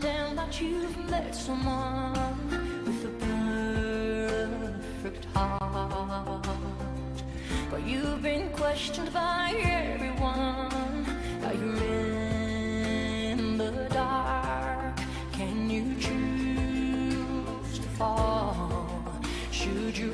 that you've met someone with a perfect heart. But you've been questioned by everyone. Now you're in the dark. Can you choose to fall? Should you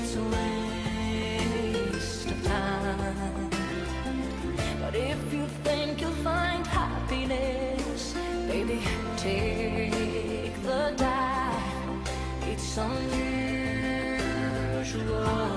It's a waste of time. But if you think you'll find happiness, baby, take the dive. It's unusual.